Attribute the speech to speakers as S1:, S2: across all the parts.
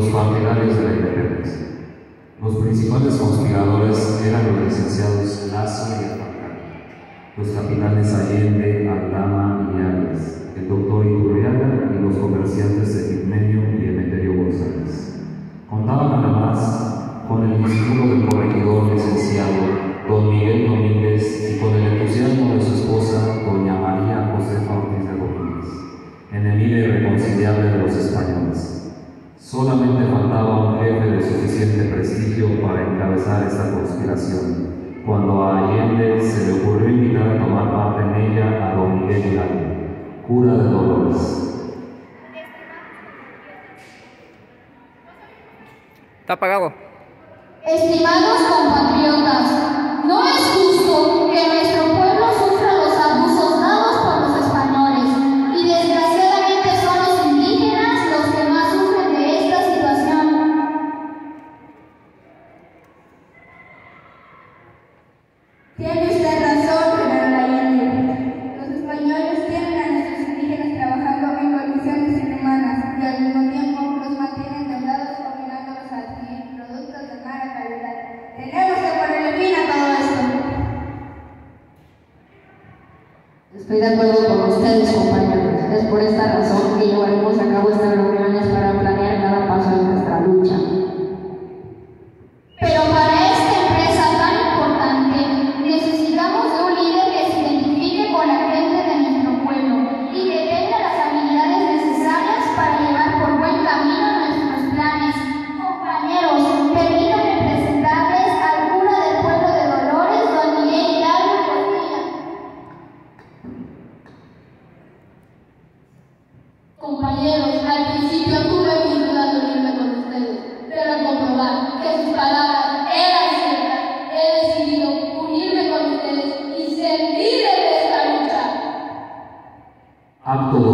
S1: los partidarios de la independencia. Los principales conspiradores eran los licenciados Lazo y Alfaro, los capitanes Allende, Aldama y Arias, el doctor Iturriaga y los comerciantes Epigmenio y Emeterio González. Contaban además con el discurso del corregidor licenciado don Miguel Domínguez y con el entusiasmo de su esposa, doña María Josefa Ortiz de Domínguez, enemiga irreconciliable de los españoles. Solamente faltaba un jefe de suficiente prestigio para encabezar esta conspiración, cuando a Allende se le ocurrió invitar a tomar parte en ella a don Miguel Hidalgo, cura de Dolores.
S2: Está apagado.
S3: Estimados compatriotas,
S1: Gracias.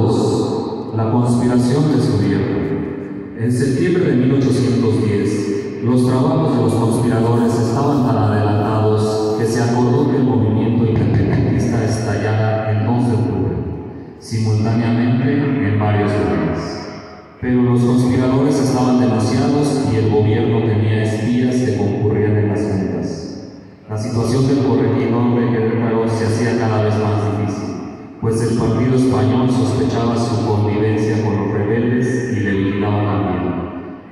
S1: 2. La conspiración descubierta. En septiembre de 1810, los trabajos de los conspiradores estaban tan adelantados que se acordó que el movimiento independentista estallara el 11 de octubre, simultáneamente en varios lugares. Pero los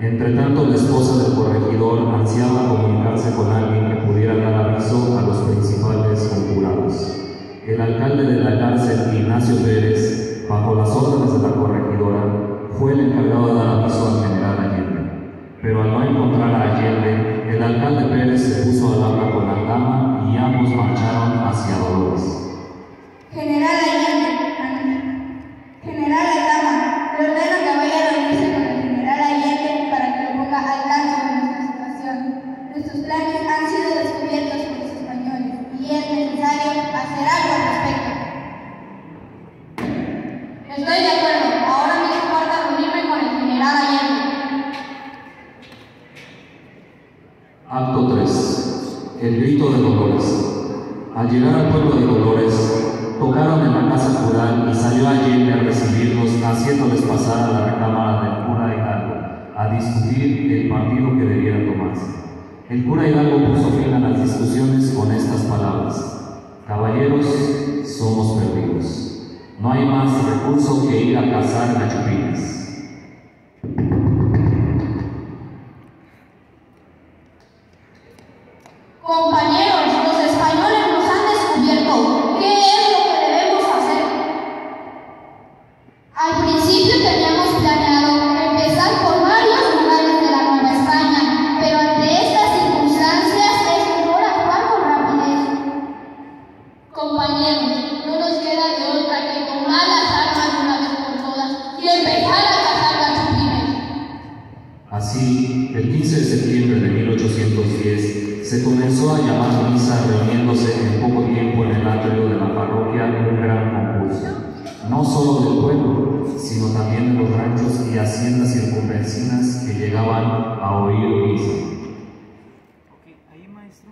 S1: Entre tanto, la esposa del corregidor ansiaba comunicarse con alguien que pudiera dar aviso a los principales conjurados. El alcalde de la cárcel, Ignacio Pérez, Acto 3. El grito de Dolores. Al llegar al pueblo de Dolores, tocaron en la casa cural y salió Allende a recibirlos, haciéndoles pasar a la recámara del cura Hidalgo a discutir el partido que debiera tomarse. El cura Hidalgo puso fin a las discusiones con estas palabras. Caballeros, somos perdidos. No hay más recurso que ir a cazar gachupines.
S3: Al
S1: haciendas circunvecinas que llegaban a oír misa. Okay, ahí maestro.